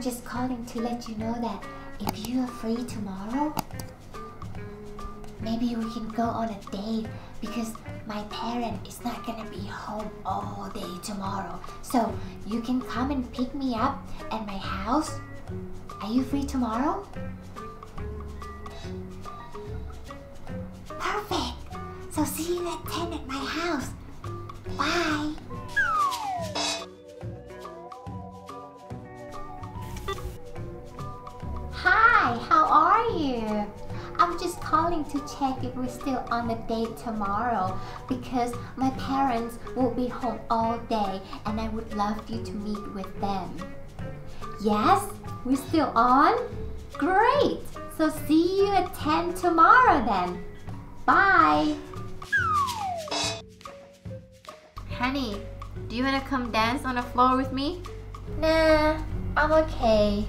I'm just calling to let you know that if you are free tomorrow, maybe we can go on a date because my parent is not gonna be home all day tomorrow. So you can come and pick me up at my house. Are you free tomorrow? Perfect. So see you at 10 at my house. Bye. Calling to check if we're still on the date tomorrow because my parents will be home all day and I would love you to meet with them. Yes, we're still on? Great! So see you at 10 tomorrow then. Bye! Honey, do you want to come dance on the floor with me? Nah, I'm okay.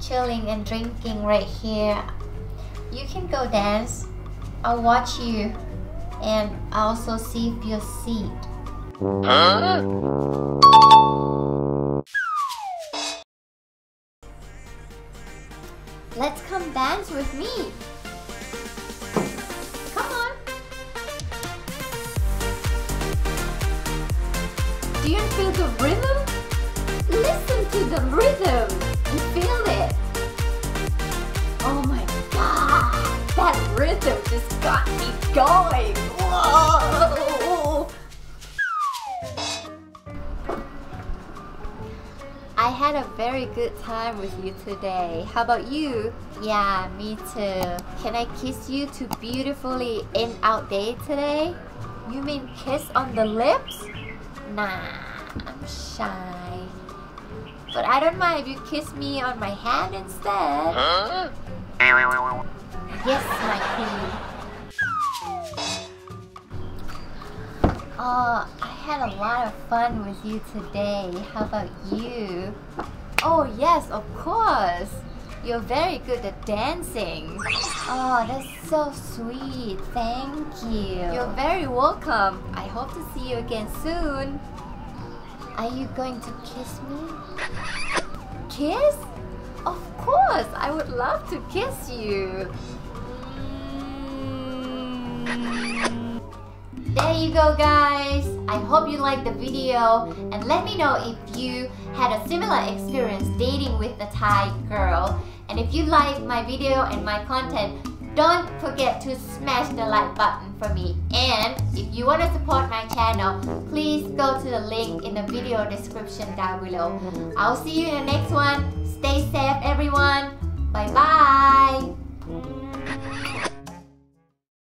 Chilling and drinking right here. You can go dance. I'll watch you. And I'll also see if your seat. Let's come dance with me. Come on. Do you feel the rhythm? Listen to the rhythm rhythm just got me going. Whoa. I had a very good time with you today. How about you? Yeah, me too. Can I kiss you to beautifully end our day today? You mean kiss on the lips? Nah, I'm shy. But I don't mind if you kiss me on my hand instead. Yes, my queen. Oh, I had a lot of fun with you today. How about you? Oh, yes, of course. You're very good at dancing. Oh, that's so sweet. Thank you. You're very welcome. I hope to see you again soon. Are you going to kiss me? Kiss? Of course, I would love to kiss you. There you go guys. I hope you liked the video and let me know if you had a similar experience dating with a Thai girl. And if you like my video and my content, don't forget to smash the like button for me. And if you want to support my channel, please go to the link in the video description down below. I'll see you in the next one. Stay safe everyone. Bye bye.